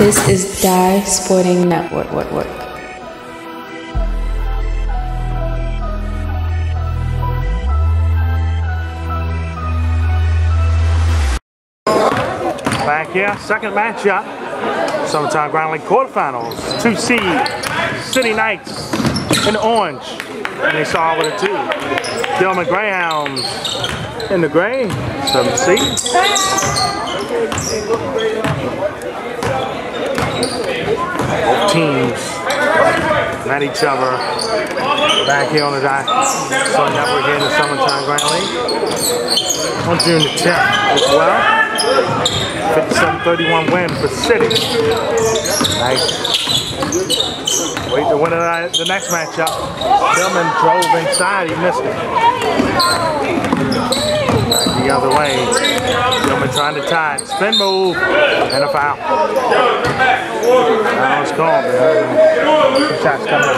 This is Dye Sporting Network. What work? Back here, second matchup. Summertime Grind League quarterfinals. Two seed City Knights in orange. And they saw with a two. Gilman Greyhounds in the gray. Seven seed. Both teams met each other back here on the Sun Network here in the Summertime Grind League. On June the 10th as well. 57-31 win for City. Nice. Wait to win the, the next matchup. Tillman drove inside, he missed it. The other way. Tillman trying to tie it. Spin move and a foul. Now it's called. Shots coming.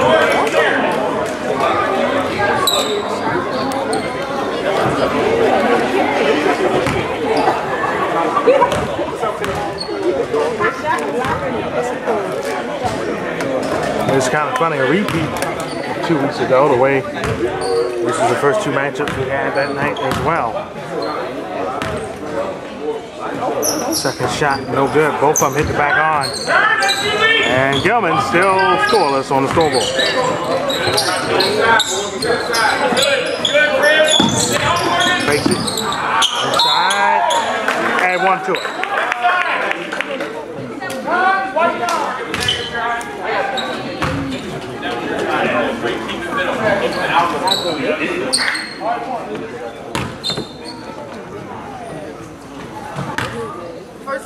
It's kind of funny, a repeat two weeks ago, the way this is the first two matchups we had that night as well. Second shot, no good. Both of them hit the back on. And Gilman still scoreless on the scoreboard. Face it. Inside. Add one to it.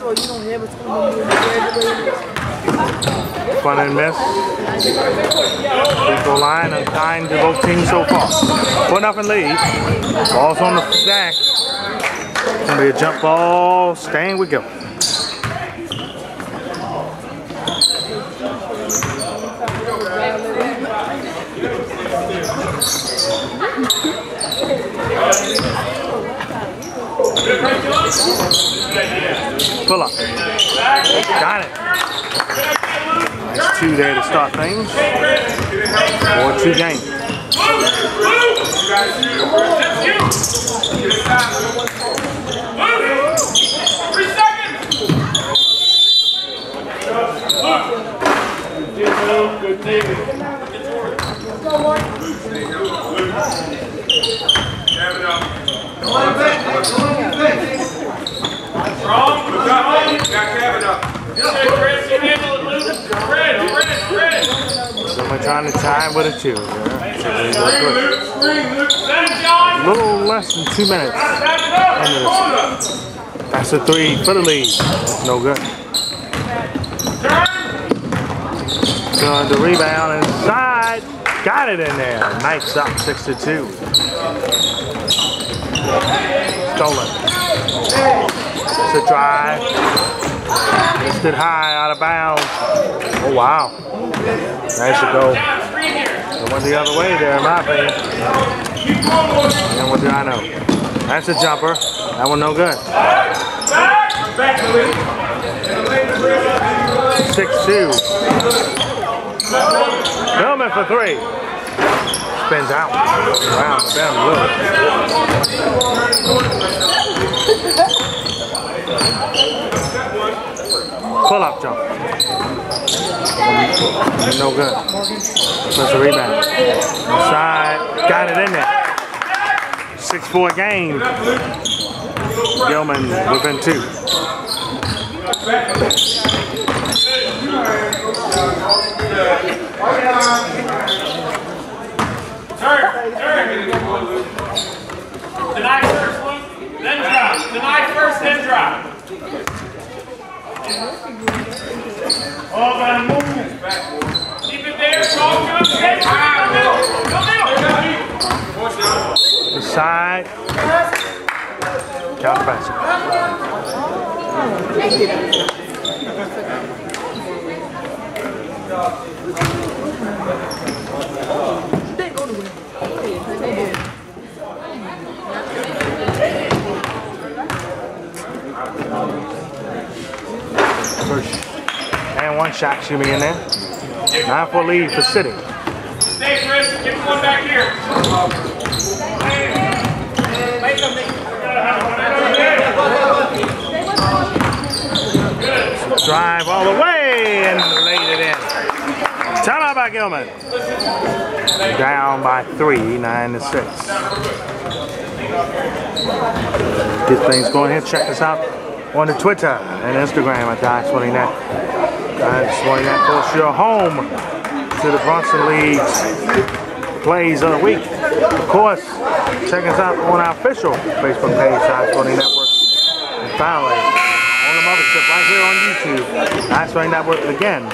Me you Fun and miss. Free throw line and nine to both teams so far. Four nothing lead. Ball's on the stack. Gonna be a jump ball. Staying we go. Pull up. Got it. Nice two there to start things. Four two game. Wrong. We got one. We got Kevin up. Hey, Chris, handle it, Luke. Red, red, red. Someone trying to tie with a two. A little less than two minutes. That's a three for the lead. That's no good. Good the rebound inside. Got it in there. Nice up six to two. Stolen. It's a drive. Missed it high out of bounds. Oh wow. Nice to go. It went the other way there, in my opinion. And what do I know? That's a jumper. That one no good. Back. Back to Luke. Six two. Millman for three. Spins out. Wow. Pull up jump. No good. That's a rebound. Inside. Got it in there. Six four game. Gilman within two. Turn, turn. Deny first, Luke. Then drop. Deny first, then drop. Oh, gotta move. Keep it there. Talk to him. Hey, come middle. Come middle. Inside. Counter basket. First and one shot shooting in there. 9-4 lead for City. Stay, Chris. Him one back here. Drive all the way and laid it in. Timeout by Gilman. Down by three, nine to six. Get things going here. Check us out on the Twitter and Instagram at DyeSportingNet. DyeSportingNet, of course, your home to the Bronson League's plays of the week. Of course, check us out on our official Facebook page, Dye Sporting Network. And finally, on the mothership right here on YouTube, Dye Sporting Network again.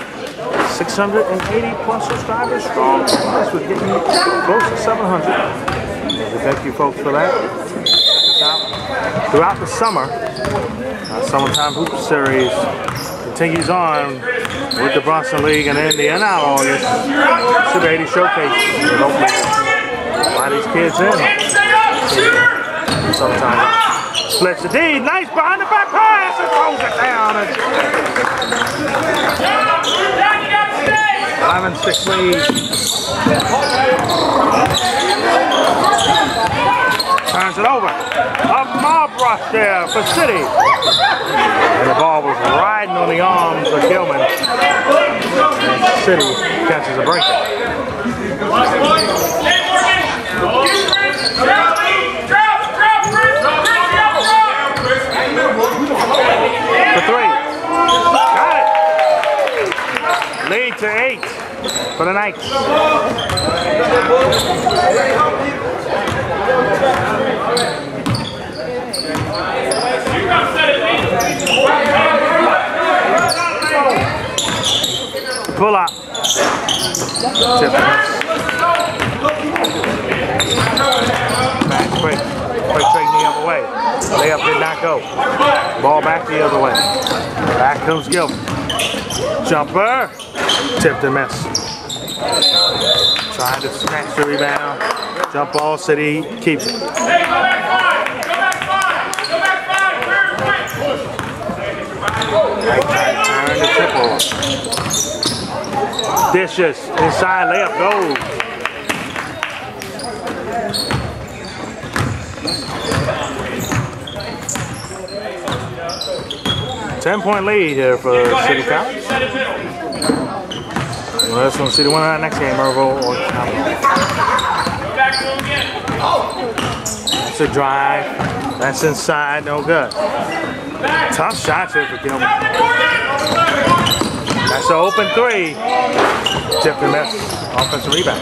680 plus subscribers strong. Yes, we're getting close to 700. We thank you folks for that. Throughout the summer, uh, Summertime Hoop Series continues on with the Bronson League and then the end out August. Super 80 Showcase. We hope we fly these kids in sometime. Splits the D. Nice behind the back pass and throws it down. And and six lead. Turns it over. A mob rush there for City. And the ball was riding on the arms of Gilman. City catches a break. For three. Got it. Lead to eight for the Knights. You come set it, Pete. Pull up. Back quick. Quick the other way. Layup did not go. Ball back the other way. Back comes Gilman. Jumper. Tipped and miss. Trying to snatch the rebound. Jump ball. City keeps it. Quick. Right turn the over. Dishes. Inside layup goes. Ten point lead here for ahead, City Chris. Cap. You set it middle. Well, that's going to see the winner of that next game, Mervo or Campbell. To him again. That's a drive. That's inside, no good. Tough shots here for Gilman. Stop it, Morgan. That's an open three. Tipped and miss. Offensive rebound.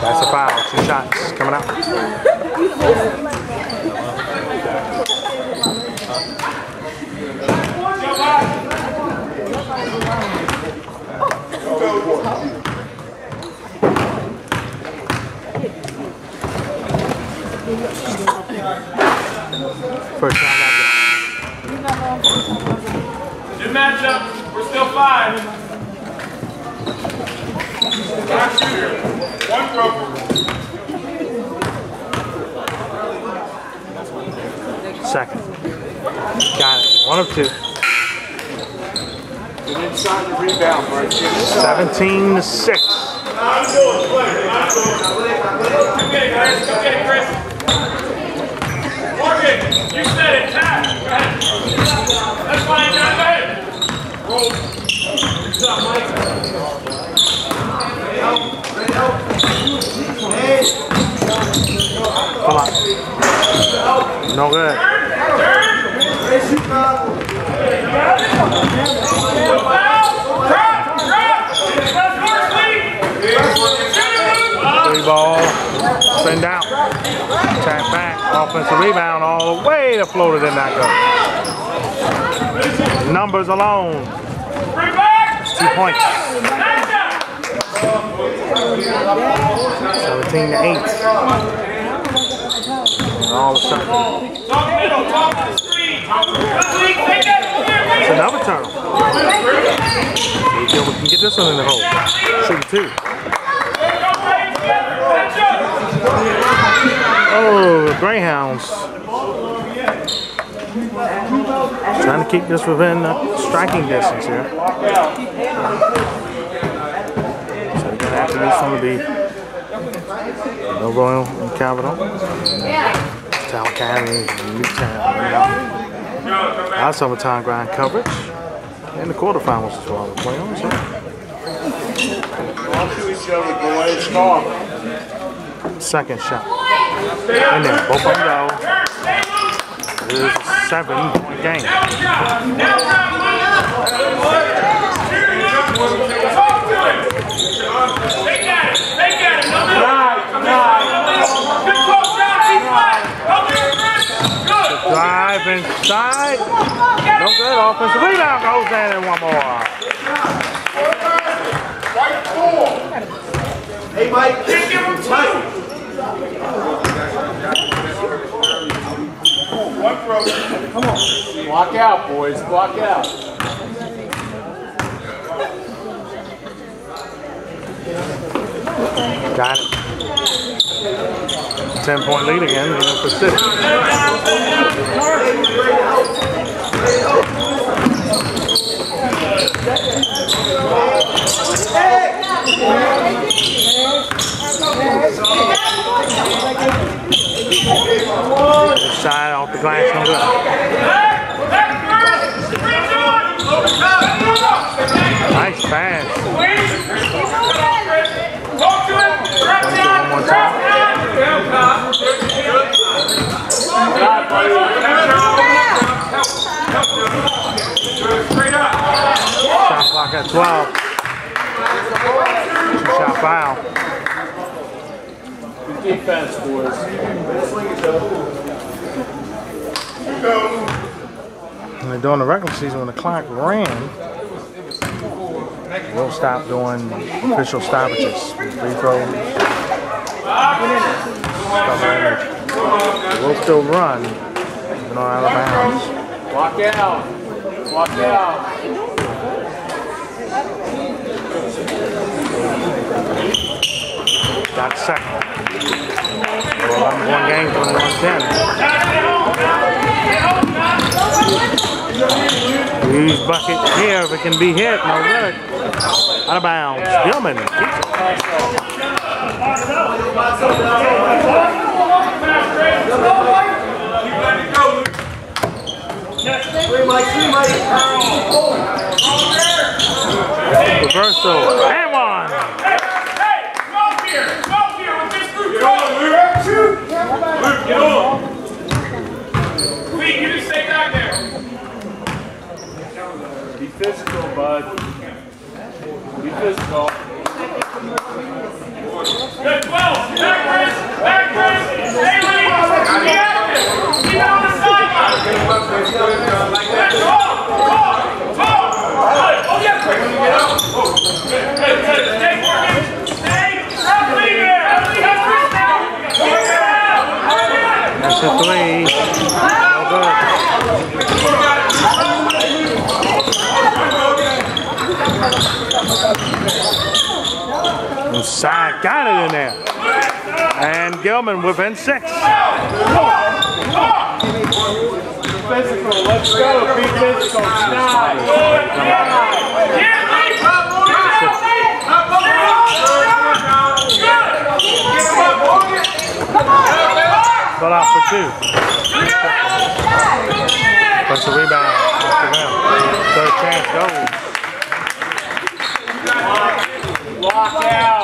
That's a foul. Two shots coming out. First round out Good matchup. We're still five. One shooter. One broker. Second. Got it. One of two. Get inside the rebound, inside. 17 to 6. Go get it, Chris. Go get it, Chris. Morgan, you said it. Tap. That's fine. Go ahead. Roll. Good job, Mike. Come on. No good. Three ball. Send out. Tap back. Offensive rebound all the way to Florida did not go. Numbers alone. Two points. Matchup. 17 to 8. And all of a sudden, it's another turn. See Gilbert can get this one in the hole. Shoot two. Oh, Greyhounds Trying to keep this within striking distance here. So again, after this one will be no Royal and Capital. Town County Newtown. Our summertime grind coverage. And the quarterfinals as well. Play on. So. Second shot. And then both of them go. It is a seven point game. Drive inside. No good. Offensive rebound goes in and one more. Hey, Mike. Can't give him two. Block out, boys. Block out. Got it. 10 point lead again for City. Side off the glass, no good. Nice pass. Talk to him. Press One down. more Press down. Straight up. Shot clock at 12. Shot foul. Good defense, boys. They're doing the regular season, when the clock ran, we'll stop doing official stoppages, free throws. We'll still run, even though out of bounds. Block out. Block out. Got second. Well, I'm one game, 21-10. Use bucket here if it can be hit, no good. Out of bounds. Gilman. Reversal and one. Hey, hey, go here. Go here with this group. Go, Luke. Luke, get on. Lee, you just stay back there. Be physical, bud. Be physical. Inside, got it in there. And Gilman within six. Let's go. Physical. Pull out for two. Off. Third chance goes. Block out.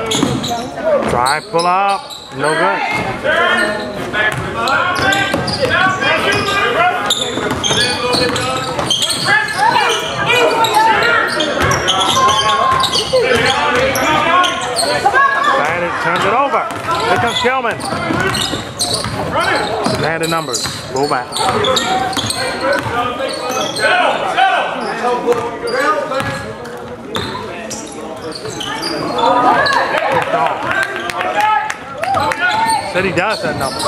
Drive, pull up. No good. Bandit turns it over. Here comes Gilman. Man the numbers. Roll back. Kicked off. Said he does that number.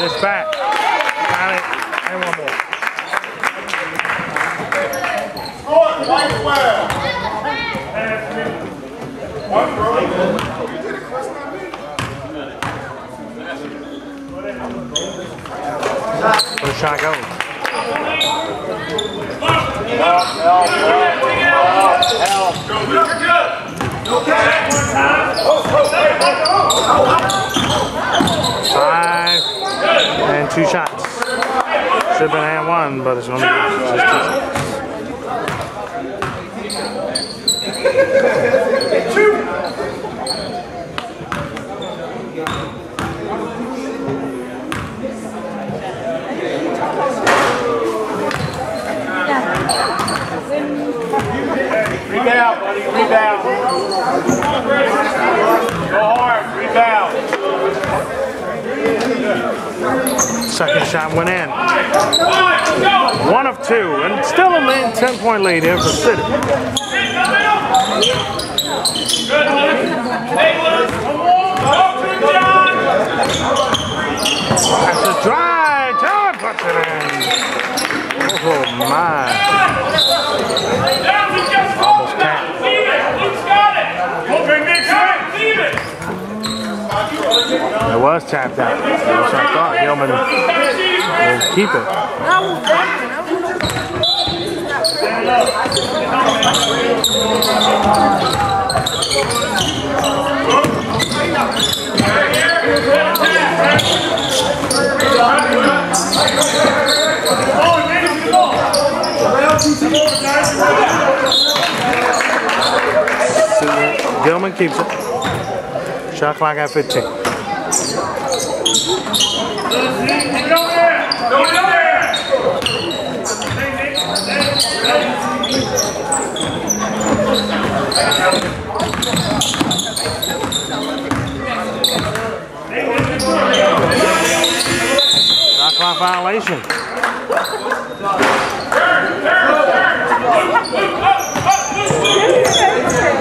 Just back. Got it. And one more. Score, white flag. One Where the shot goes. Five and two shots. Should have been and one, but it's going to be two shots. Rebound, buddy, rebound. Go hard, rebound. Second shot went in. One of two, and still a lead, 10 point lead here for City. That's a drive. John puts it in. Oh my. Almost tapped. It was tapped out. That's what I thought. Gilman will keep it. I was acting. I was Gilman keeps it. Shot clock at 15. Shot clock violation. Denied. Five. It was tapped. Hands up, hands up, hands up.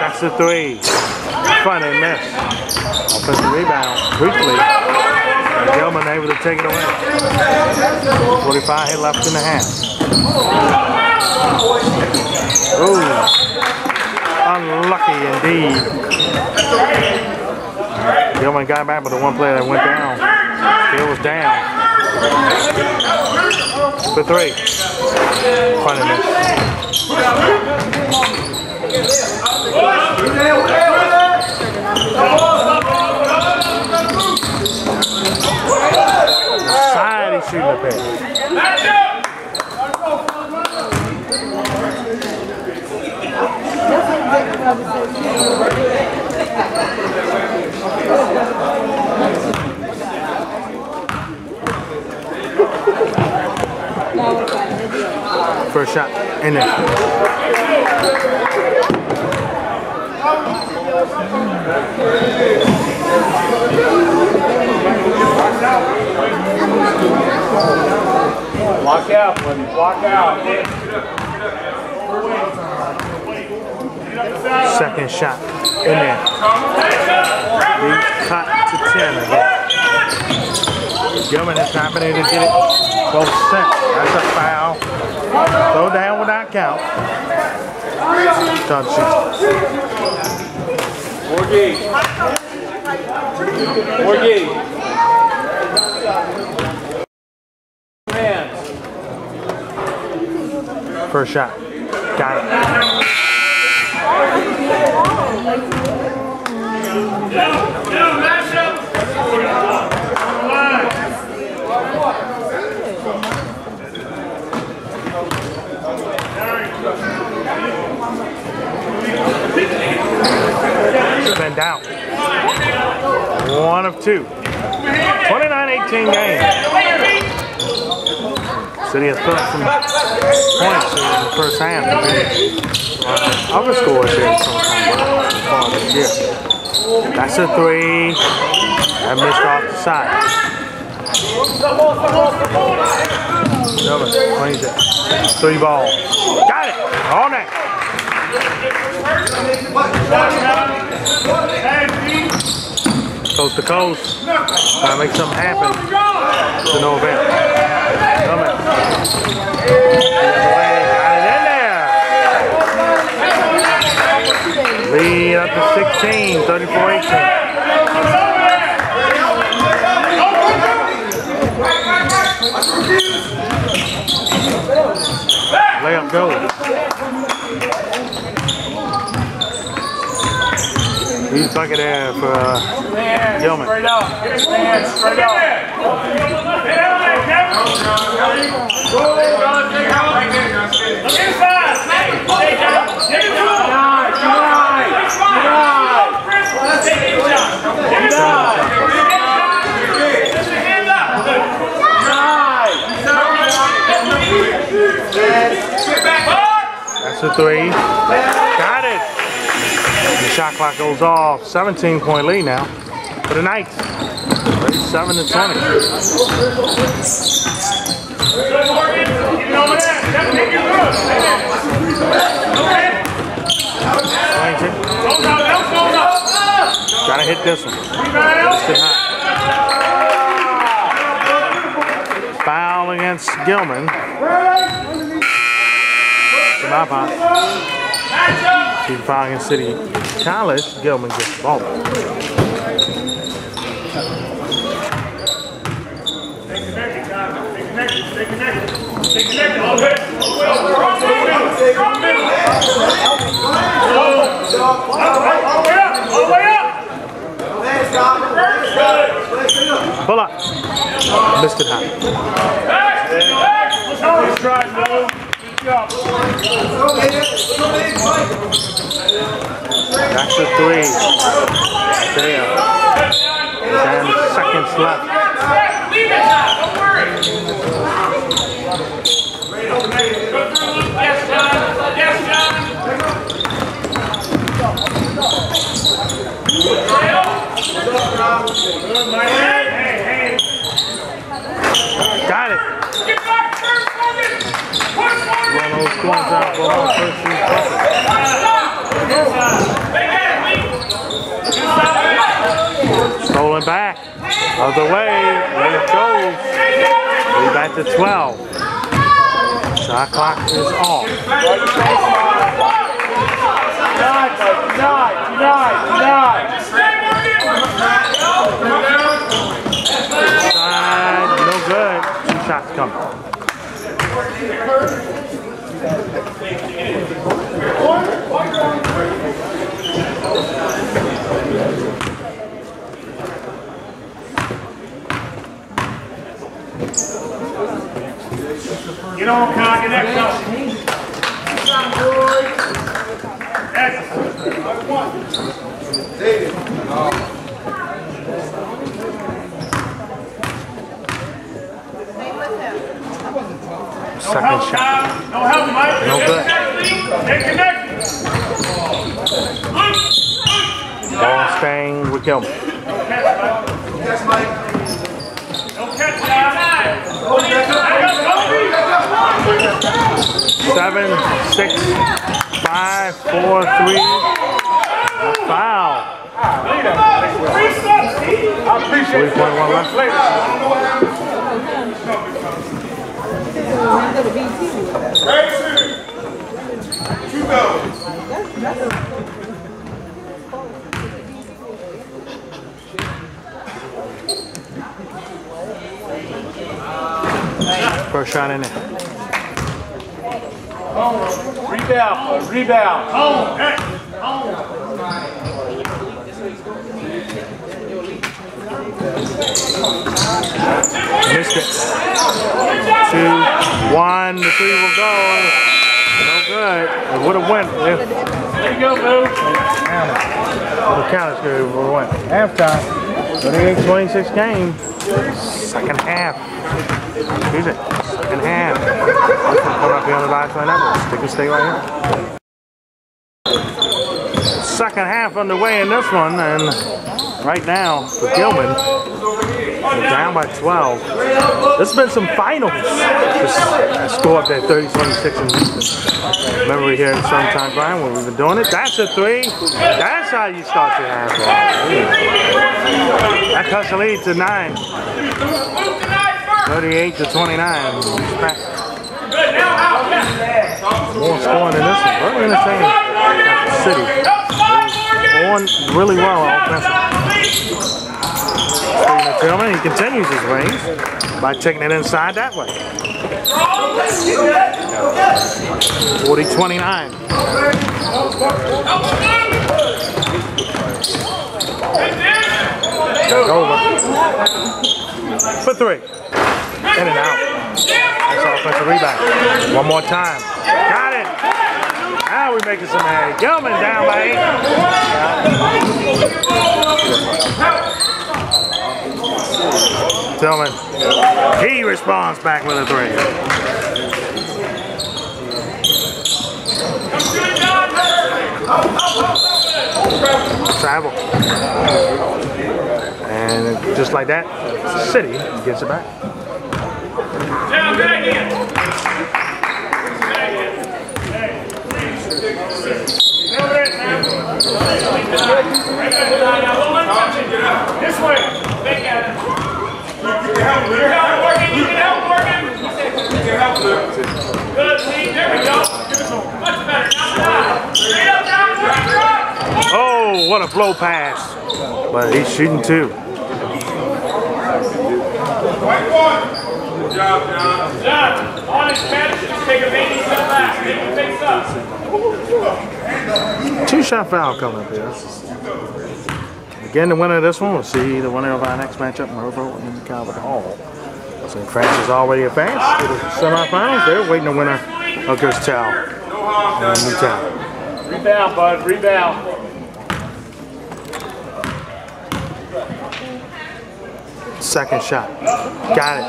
That's the three. Funny miss. Offensive rebound. Quickly. Gilman able to take it away. 45 hit left in the half. Ooh. Unlucky indeed. Gilman got back, but the one player that went down. Still was down. For three. Funny. Shooting up. First shot in there. Walk out, buddy, walk out. Second shot in there. Lead cut to 10 again. Gilman has not been able to get it close set. That's a foul. Throw down without count. Start shooting. More gate. First shot. Got it. Bend out. One of two. 29-18 game. City has put up some points in the first half. Uh, other scores here sometime this year. That's a three. That missed off the side. Miller cleans it. Three ball. Got it. All night. Coast to coast. Gotta make something happen. To no event. Lead up to 16, 34-18. Layup goes. He's bucket there for uh, Gilman. Straight. Man, straight up. That's a three. Got. The shot clock goes off. 17 point lead now for the Knights. 37 to 20. Swings. Gotta hit this one. Foul against Gilman. To my part. Against City College. Gilman gets the ball. Up. Missed it high. Good try, Mo. Good job. That's a three. There. Ten seconds left. Leave it now. Don't. Get back first, Morgan. Push, Morgan. One of those. Stolen back. Other way. There it goes. We back to 12. Shot clock is off. Denied, denied, denied, denied. Side, no good. Two shots coming. Get on, Con, get next up. Excellent. Second Help, shot. Kyle. No help, Mike. No good. Get connected. Ball staying with Gilman. Don't catch, Seven, six, five, four, three. Foul. I appreciate it. 3.1 left. First shot in it. Rebound, rebound. Home, hey, home. Missed it. Two, one, the three will go. No good. It would have went. if- There you go, Boo. The count is good for what? Halftime. 28-26 game. Second half. Excuse it. Second half. Come up here on the Play Network. Stick and stay right here. Second half underway in this one, and right now for Gilman, down by 12. There's been some finals. Score up there 30-26 in we here in Sunshine Grind when we've been doing it? That's a three. That's how you start your half. That cuts the lead to nine. 38 to 29. Back. More scoring in this one. Very entertaining. City on really well offensively. He continues his range by taking it inside that way. 40-29. Over. For three. In and out. Nice offensive rebound. One more time. Got it. Now we're making some hay. Gilman down by eight. Tillman. He responds back with a three. Travel. And just like that, City gets it back. Yeah, good idea. This way. Make at it. You can help working. You can help working. You can help Good. See, there we go. Much better. Now, straight up, down, down, down. Oh, what a blow pass. But he's shooting two. Good job, John. John, on his just take a baby step back. Make him face up. Two shot foul coming up here. Again, the winner of this one will see the winner of our next matchup, Mervo and Calvert Hall. St. Francis already advanced to the semifinals. They're waiting the winner of Gerstell and Newtown. Rebound, bud. Rebound. Second shot. Got it.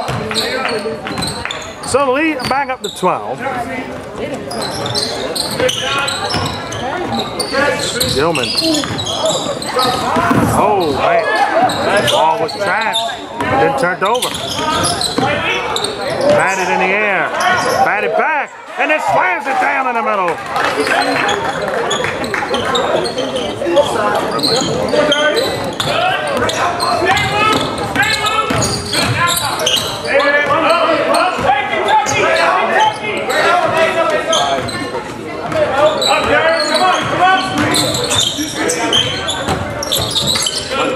So the lead back up to 12. Gilman. Oh, man. That ball was trapped. Then turned over. Batted in the air. Batted back. And it slams it down in the middle. Stay loose. Stay loose. Good. Now time. Hey, up, up. Hey, Kentucky. Kentucky. Up, Jared. Come on. Come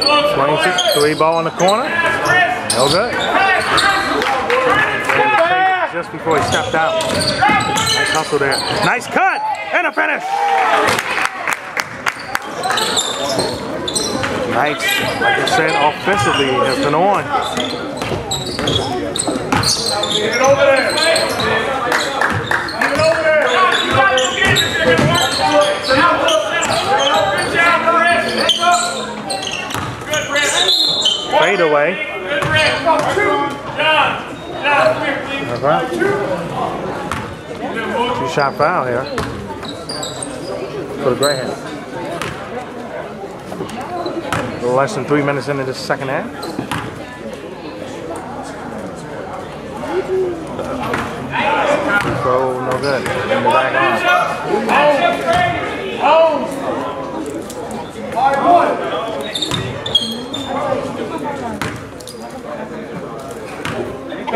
on. Close. 26, three ball in the corner. No good. Just before he stepped out. Nice hustle there. Nice cut and a finish. Nice, like I said, offensively has been on. Get over there. Get over there. It gonna work. Good job, Chris. Good, Chris. Fade away. Good, Chris. John. John, come please. Alright. Two shot foul here for the Greyhound. A less than three minutes into the second half. Throw no good. In the back.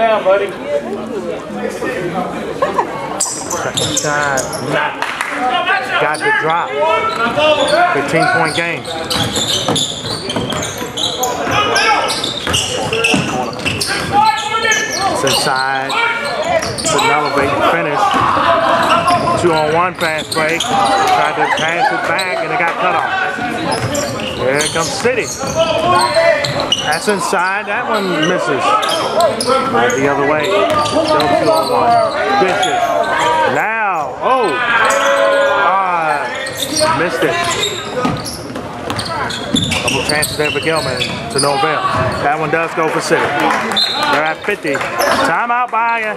Rebound, buddy. Got the drop. 15 point game. It's inside. It's an elevated finish. Two on one pass break. Tried to pass it back and it got cut off. Here comes City. That's inside. That one misses. Right the other way. Still two on one. Dishes. Now. Oh. Ah. Missed it. Couple chances there for Gilman to no avail. That one does go for City. They're at 50. Timeout by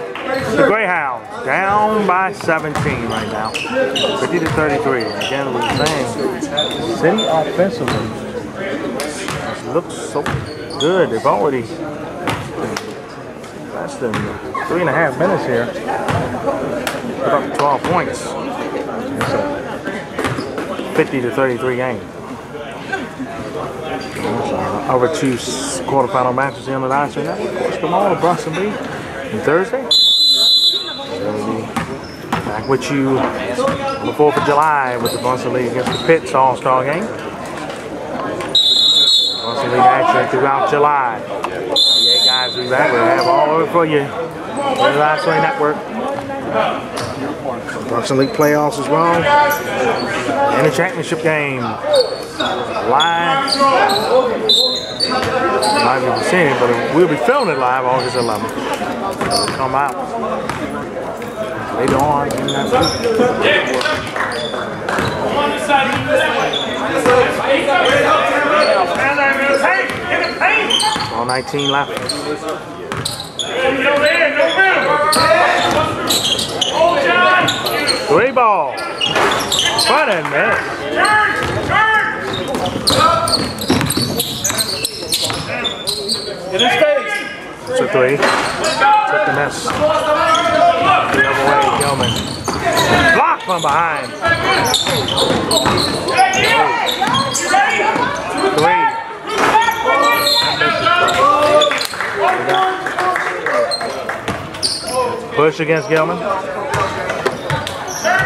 the Greyhounds. Down by 17 right now. 50 to 33. Again, we were saying, City offensively looked so good. They've already less than three and a half minutes here. Up 12 points. It's a 50 to 33 game. Over two quarterfinal matches in the Dynasty Network. Of course, tomorrow, Bronson Lee. And Thursday, back with you on the 4th of July with the Bronson League against the Pitts All-Star game. Bronson League action throughout July. Yeah, guys, we back. We'll have all over for you on the Dynasty Network. Bronson League playoffs as well. And the championship game. Live. Might be seeing it, but we'll be filming it live August 11th. It'll come out later on in that week. Paint, in the paint. All 19 left. Get over no room. Hold John. Three ball. Front end miss. Turn, turn. In his face. It's a three. Took the miss. The other way, Gilman. Block from behind. Three. Push against Gilman. Turn,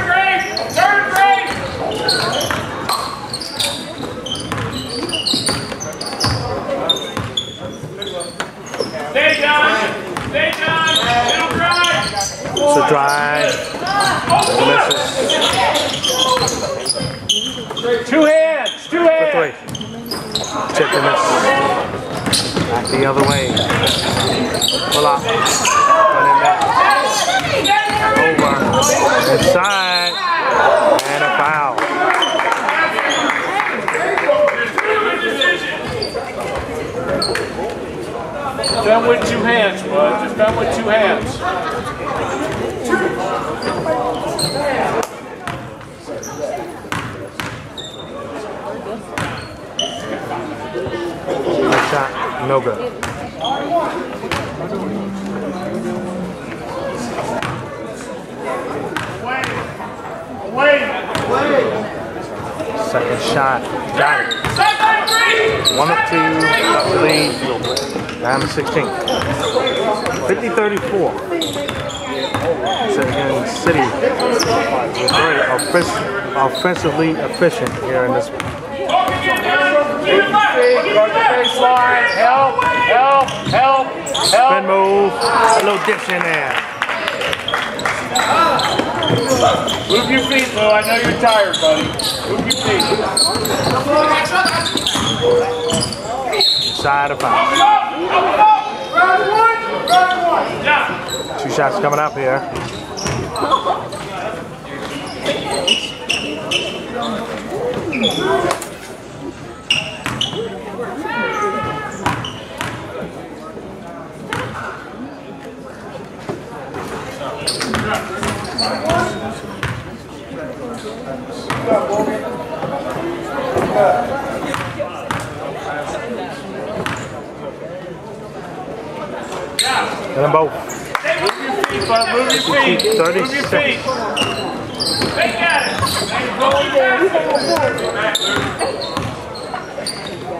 Greg. Turn, Greg. Stay, John. Stay, John. Middle drive. It's a drive. Misses. Two hands. Two hands. Tip and miss. Back the other way. Pull up. Over. Inside. And a foul. Done with two hands, bud. Just done with two hands. No good. Second shot. Got it. One of two. Up the lead. Down to 16. 50-34. Second City. very offens- offensively efficient here in this Talking you down. To the left. To the Guard the left. baseline. Help. Help. Help. spin move. A little dish in there. Move your feet, Lou. I know you're tired, buddy. Move your feet. Side of. Yeah. Two shots coming up here. Get them both. Feet, bud. Move your feet. Keep 30 Move your feet. Take at it.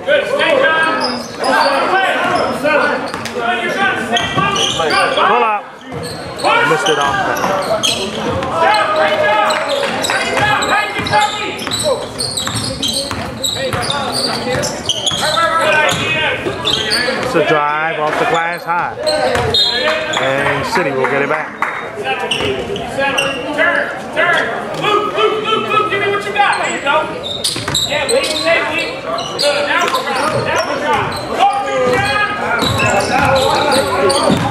Good. Stay down. Good, You're good. Stay close. Good. Pull up. Missed it off. It's a drive off the glass high. And City will get it back. Turn. Turn. Luke, Luke, Luke, Luke. Give me what you got. There you go. Yeah. Good. Now we drive. Now.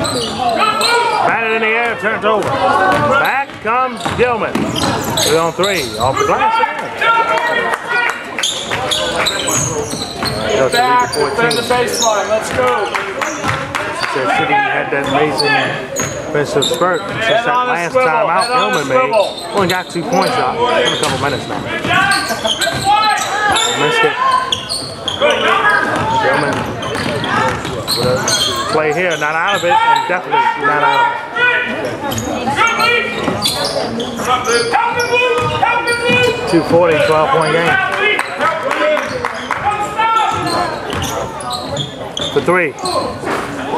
Batted in the air, turns over. Back comes Gilman. Three on three. Off the glass. Down, Morgan. Defend the baseline. Let's go. So City had that amazing defensive spurt since that last swivel, time out head on a Gilman made. Only got two points out in a couple minutes now. Good job. Good wide. Missed it. Gilman with a play here, not out of it, and definitely not out of it. Good lead. Help him move. Help him move. 240, 12 point game for three.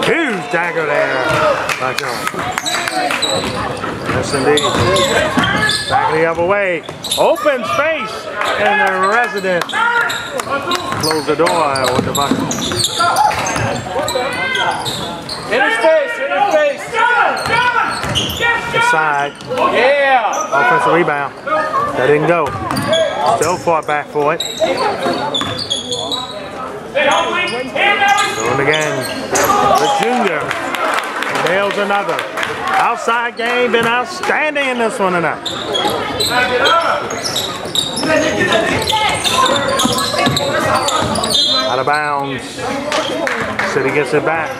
Huge dagger there. Back on. Yes, indeed. Back the other way. Open space. And the resident close the door with the bucket. Inner space. Inner space. John. John. Yes, John. Side. Yeah. Offensive rebound. That didn't go. Still fought back for it. Stay home, lead. Doing again. The junior nails another. Outside game been outstanding in this one tonight. Out of bounds. City gets it back.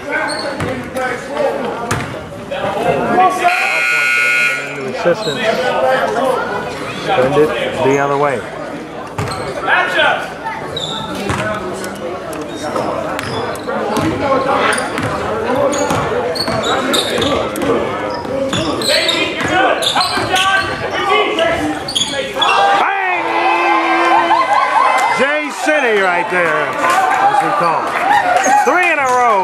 The send it the other way. Bang! J City right there, as we call it. Three in a row.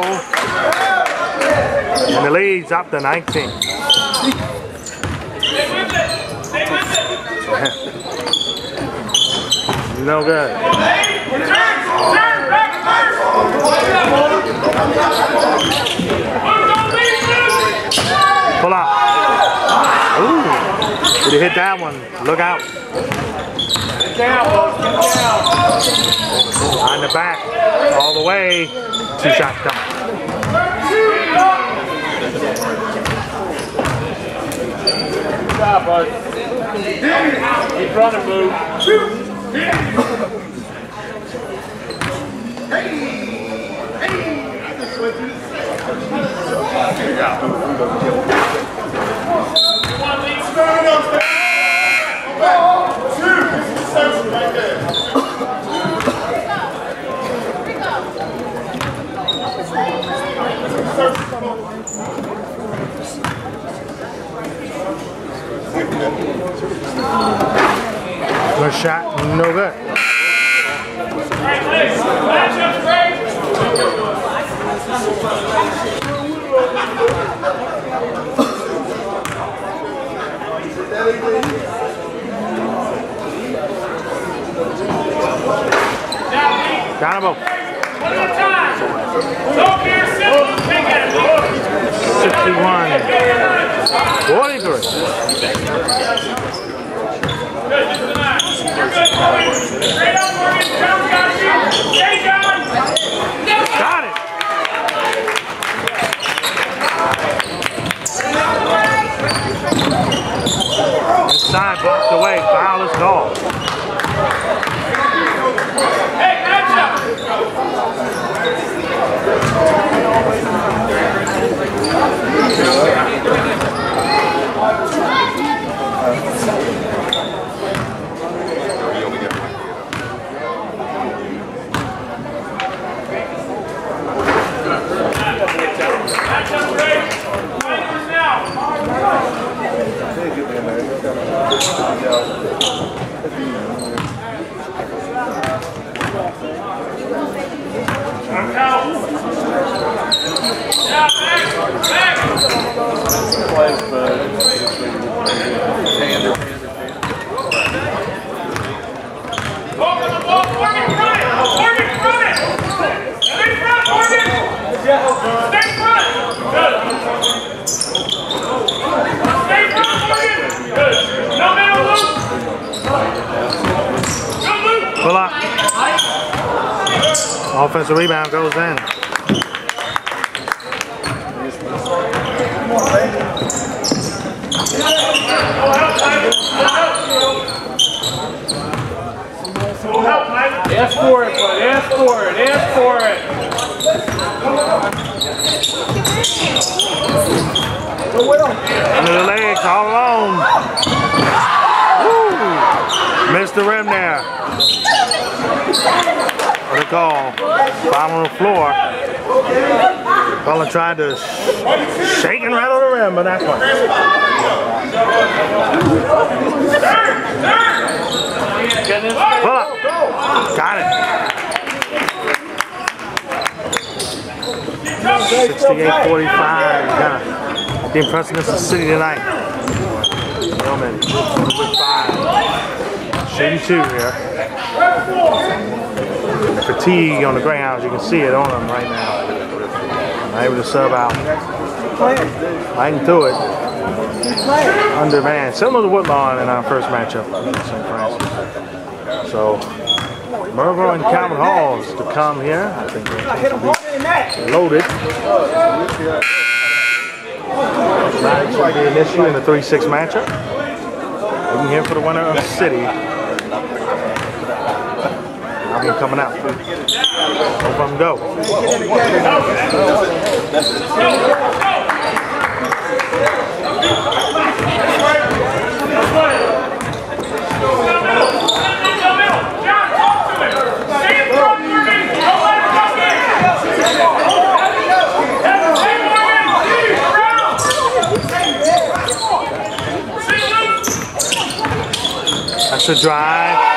And the lead's up to 19. Stay with it. Stay with it. No good. Pull up. Ooh. Did he hit that one? Look out. Get down, boys. Get down. On the back. All the way. Two shot done. Good job, bud. Keep running, move. One lead. No shot. No good. Right, Liz. Matchup, Ray. Now, lead. Got up. One more time. Look here, Silver. Take it. 61. 43. Good, just the nine. You're good, Straight up, Morgan. John got it. Inside blocked away. Foul is called. Hey, matchup. Matchup, Ray. Fighters now. I'm out. Yeah, back, back. Over the ball, Morgan, front it. Morgan, front it. Stay front, Morgan. Stay front. Good. Stay front, Morgan. Good. No middle loop. Good loop. Pull up. Offensive rebound goes in. Full help, Mike. Ask for it, bud. Ask for it. Ask for it. Under the legs, all alone. Woo! Missed the rim there. What a call. Foul on the floor. Fella tried to shake and rattle the rim, but that's one. Pull up. Got it. 68-45. Got the impressiveness of City tonight. Gilman with five. Shooting two here. Fatigue on the Greyhounds, you can see it on them right now. Not able to sub out. Fighting through it. Under man. Similar to Woodlawn in our first matchup against St. Francis. So, Mervo and Calvert Halls to come here. I think they're loaded. Not to be an issue in the 3-6 matchup. Looking here for the winner of City. I'll be coming out. Hope I'm go. That's a drive.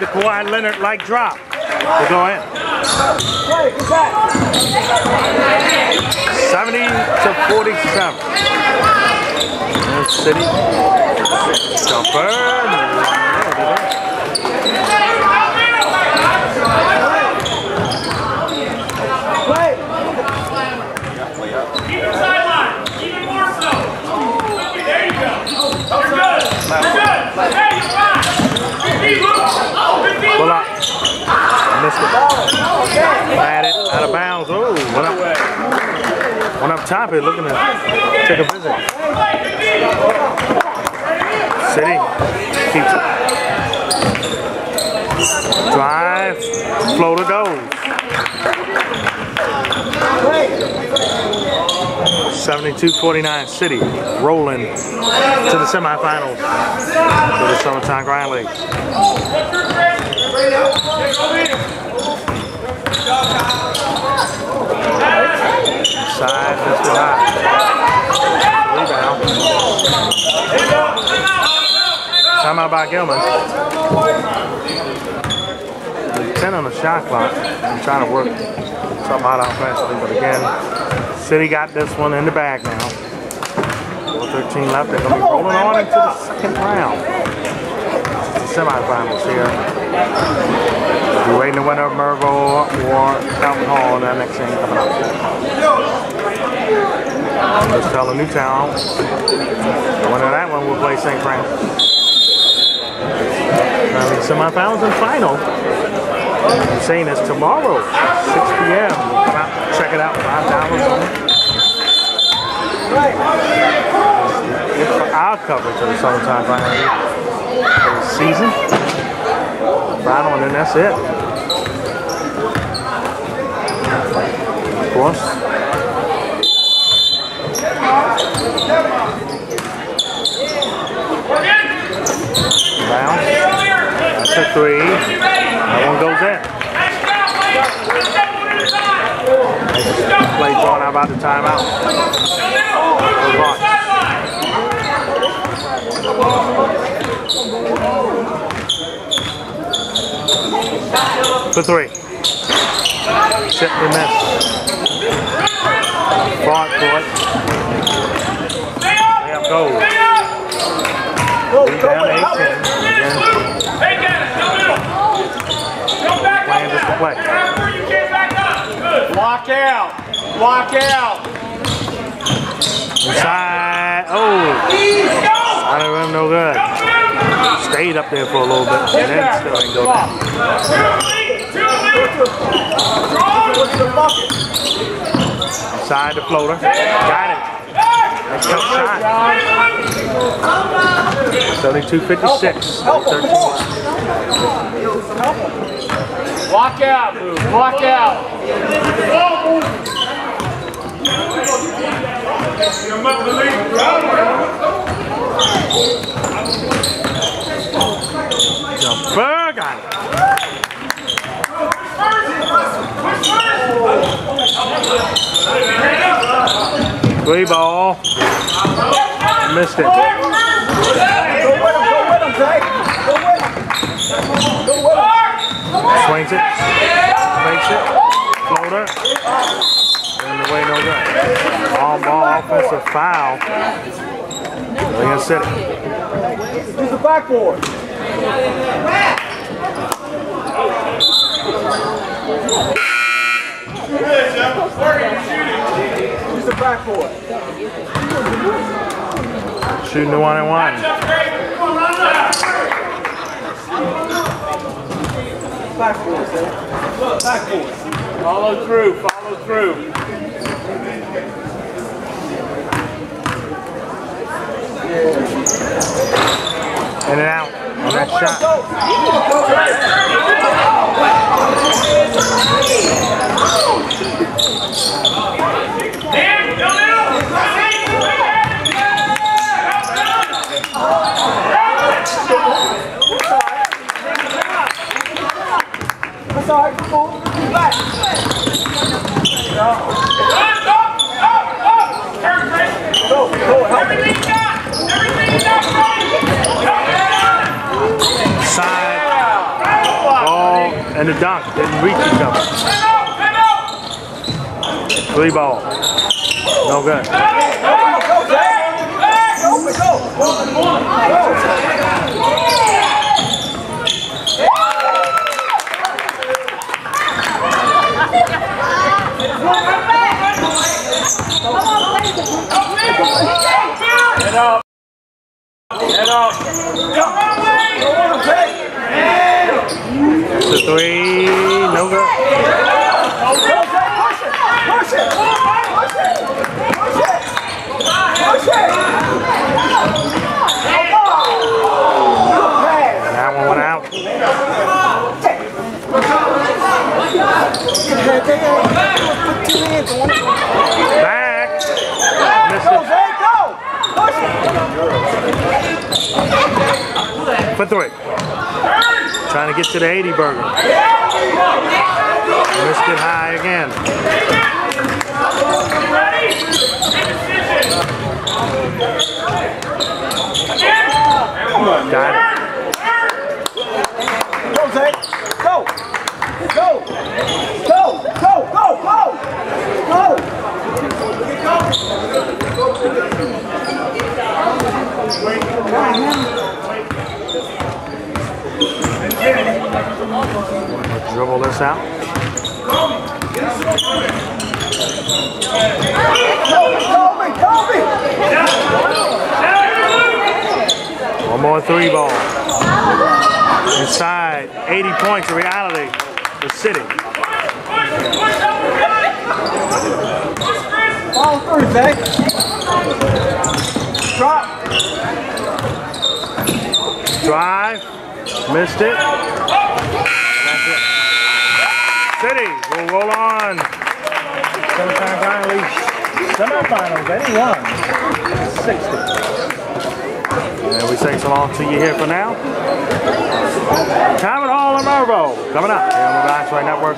The Kawhi Leonard like drop to go in. 70 to 47. City. Jumper. Keep it sideline. Even more so. Okay, there you go. You're good. You're good. Hey, you're fine. Good feet, Luke. Good feet. Pull up. Missed it. Had it out of bounds. Oh, went up, went up top here looking to take a visit. City keeps it. Drive, floater goes. 72-49 City rolling to the semifinals for the Summertime Grind League. Side, Mr. High. Rebound. By Gilman. 10 on the shot clock. I'm trying to work something out offensively, but again, City got this one in the bag now. 4.13 left. They're going to be rolling on into the second round. The semifinals here. We're waiting to winner of Mervo or Calvert Hall in that next game coming up. Let's tell Newtown. The winner of that one will play St. Francis. Now the semifinals and final. I'm saying it's tomorrow, 6 p.m. Check it out, five dollars on. It's for our coverage of the summertime final for the season. Final, and then that's it. Of course. Bounce. That's a three. That one goes in. Play drawn out about the timeout. Good watch. For three. Simply missed. Fought for it. Layup goes. Lead down to 18. Again, Hey, Dennis, come middle. Go back up Playing just to play. Remember, you can't back up. Good. Block out. Block out. inside. Oh, out of him, no good. Go, man. Stayed up there for a little bit, and then still ain't go down. Two lead. Two lead. Strong. What's the? Side the floater. Got it. Hey. Nice tough shot. 72-56. 13 out, move. Block out. On it. Three ball. Missed it. Swings it. Makes it. Floater. And the way no good. On ball offensive foul. Against City. Use the backboard. Shooting the one and one. Back Backboard, Zach. Backboard. Follow through. Follow through. In and out on that shot. Side. And the dunk. Didn't reach each other. Three ball. No good. Go, go, Zach. Go, go. Head up. Head up. Go with him, Zach. The three. No good. Go, Push it. Push it. Push it. Push it. That one went out. Back. Missed it. For three. Trying to get to the 80 burger. Missed it high again. Got it. Go, Zach. Go. Go. Go. Go. Go. Go. Go. Dribble this out. Kobe. Kobe. One more three ball. Inside. 80 points in reality. The city. Follow through, Zach. Drop. Drive. Missed it. That's it. City will roll on. Sometime finally. Semifinals. 81. 60. And we say so long to you here for now. Time at Hall in Mervo coming up here on the Backslide Network.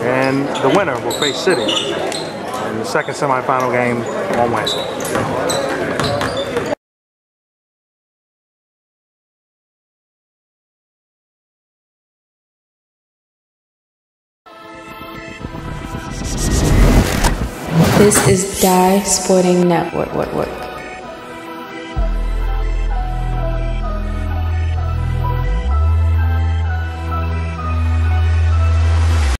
And the winner will face City in the second semifinal game on Wednesday. This is Dye Sporting Network.